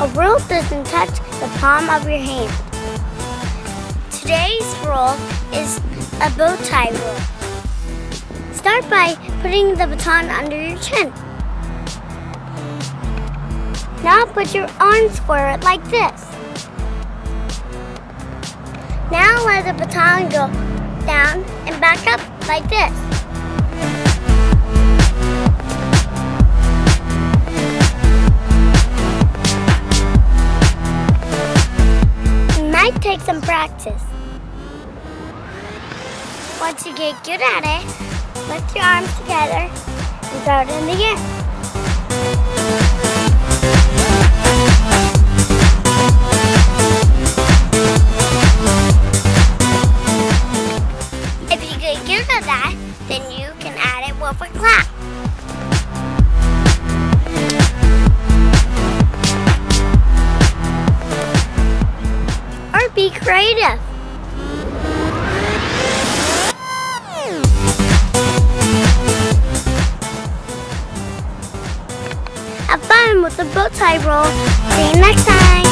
can touch the palm of your hand. Today's roll is a bow tie roll. Start by putting the baton under your chin. Now put your arms forward like this. Now let the baton go down and back up like this. Might take some practice. Once you get good at it, lift your arms together and throw it in the air. If you get good at that, then you can add it with a clap. Be creative. Have fun with the bow tie roll. See you next time.